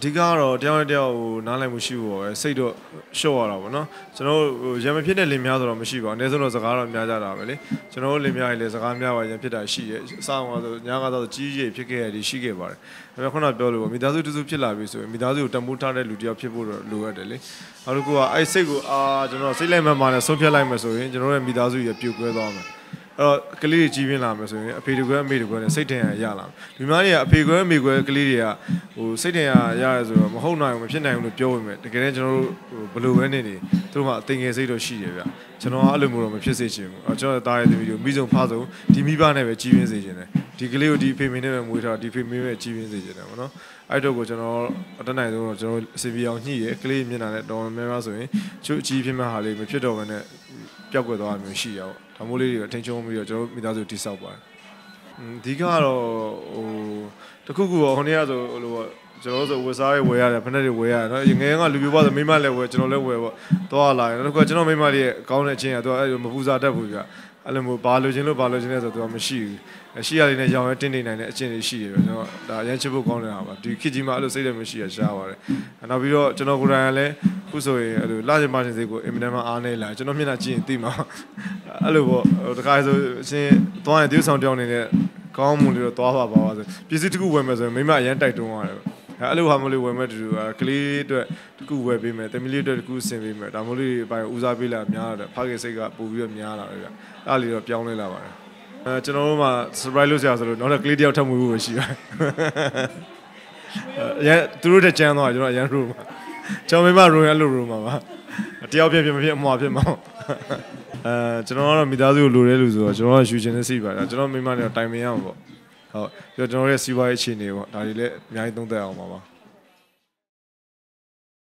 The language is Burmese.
အဓိကကတော့တယောက်နဲ့တယောက်ဟိုနားလည်မှုရှိဖို့ပဲစိတ်တော့လျှော့ရတာပေါ့နော်ကျွန်တော်ဟိုရံမဖြစ်တဲ့လင်များဆိုတော့မရှိပါဘူးအနည်းဆုံးတော့စကားတော့များကြတာပဲလေကျွန်တော်တို့လင်များကြီးလည်းစကားများပါရံဖြစ်တာရှိရဲ့အစားအောင်ဆိုညာကတော့ကြီးကြီးဖြစ်ခဲ့ရည်ရှိခဲ့ပါတယ်ဒါပေမဲ့ခုနပြောလို့မိသားစုတူစုဖြစ်လာပြီဆိုရင်မိသားစုကိုတံမိုးထားတဲ့လူတယောက်ဖြစ်ဖို့တော့လိုရတယ်လေနောက်တစ်ခုကအဲ့စိတ်ကိုအာကျွန်တော်စိတ်လိုက်မှမှနဲ့ဆုံးဖြတ်လိုက်မှဆိုရင်ကျွန်တော်ရဲ့မိသားစုကြီးပြိုကွဲသွားမယ်အဲ့ တော့ကလေးတွေကြီးပြင်းလာမယ်ဆိုရင်အဖေတကွဲအမေတကွဲနဲ့စိတ်ထင်ရရလာမယ်ဒီမားတွေကအဖေကွဲအမေကွဲကလေးတွေကဟိုစိတ်ထင်ရရရဆိုတော့မဟုတ်နိုင်ဘူးမဖြစ်နိုင်ဘူးလို့ပြောဝင်မယ်တကယ်တမ်းကျွန်တော်တို့ဟိုဘယ်လိုပဲနေနေသူတို့မှအသိငယ်စိတ်တော့ရှိတယ်ဗျကျွန်တော်ကအဲ့လိုမျိုးတော့မဖြစ်စေချင်ဘူးအဲ့ကျွန်တော်တားရဲ့သမီးတို့မိဆုံးဖားဆုံးဒီမိဘနဲ့ပဲကြီးပြင်းစေချင်တယ်ဒီကလေးကိုဒီဖေမင်းနဲ့ပဲမွေးထားဒီဖေမင်းပဲကြီးပြင်းစေချင်တယ်ဗောနော်အဲ့တော့ကိုကျွန်တော်အတတ်နိုင်ဆုံးတော့ကျွန်တော်အစီအပြေအောင်ညှိရယ်ကလေးမျက်နှာနဲ့တော်တော်များများဆိုရင်ချို့အကြီးဖြစ်မဲ့ဟာလေးမဖြစ်တော့ဘဲနဲ့ ပျောက်ကွယ်သွားတာမျိုးရှိရအောင်ဒါမို့လေးတွေအထင်ချုံပြီးတော့ကျွန်တော်မိသားစုတိဆောက်ပါတယ်အဓိကတော့ဟိုတခုခုပေါ့ဟိုနေ့ကဆိုဟိုလိုပေါ့ကျွန်တော်ဆိုဝယ်စားရေးဝယ်ရတယ်ဖက်နက်တွေဝယ်ရတယ်နော်ငယ်ငယ်ကလူပြပွားဆိုမိမလည်းဝယ်ကျွန်တော်လည်းဝယ်ပေါ့သွားလာတယ်နောက်တစ်ခုကကျွန်တော်မိမလေးရဲ့အကောင်းတဲ့အချင်းကသူကအဲ့လိုမပူစားတတ်ဘူးပြအဲ့လိုမျိုးဘာလိုချင်လို့ဘာလိုချင်လဲဆိုတော့သူကမရှိဘူးရှိရလေးနဲ့ရောင်ရဲတင်းနေနိုင်တဲ့အချင်းတွေရှိတယ်ပဲကျွန်တော်ဒါအရင်ချစ်ဖို့ကောင်းတဲ့ဟာပါဒီခေတ်ကြီးမှာအဲ့လိုစိတ်လည်းမရှိရရှားပါတယ်နောက်ပြီးတော့ကျွန်တော်ကိုယ်တိုင်ကလည်း ခုဆိုရင်အဲ့လိုလာချင်ပါချင်စိတ်ကိုအင်မတန်မှအားနေလာကျွန်တော်မျက်နှာကြည့်ရင်သိမှာအဲ့လိုပေါ့ဟိုတခါဆိုအချင်းသွားရင်တရုပ်ဆောင်တောင်းနေတဲ့ကောင်းမှုလေးတော့သွားပါပါပါဆိုပစ္စည်းတစ်ခုဝယ်မယ်ဆိုရင်မိမအရင်တိုက်တွန်းရတယ်အဲ့လိုဟာမလို့ဝယ်မဲ့တူတူကလေးအတွက်တကူဝယ်ပေးမယ်တမီလေးအတွက်တကူဆင်ပေးမယ်ဒါမို့လို့ပိုင်ဦးစားပေးလာများတယ်ဖခင်စိတ်ကပို့ပြီးတော့များလာတယ်ဗျအဲ့လေးတော့ပြောင်းလဲလာပါတယ်အဲကျွန်တော်တို့မှ surprise လုပ်စရာဆိုလို့နောက်တော့ကလေးတယောက်ထပ်မွေးဖို့ရှိပါတယ်အဲရသူတို့တက်ချမ်းသွားကျွန်တော်အရန်ရူမှာ ကျွန်တော်မိမရူရလို့ရူမှာပါတယောက်ဖြစ်ဖြစ်မဖြစ်အမှားဖြစ်မှာအဲကျွန်တော်ကတော့မိသားစုကိုလိုတဲ့လူဆိုတော့ကျွန်တော်ကယူချင်တဲ့စိတ်ပါဒါကျွန်တော်မိမနဲ့တိုင်ပင်ရအောင်ပေါ့ဟုတ်ပြီးတော့ကျွန်တော်ရဲ့စီးပွားရေးအခြေအနေပေါ့ဒါတွေလည်းအများကြီးသုံးသပ်အောင်ပါပါ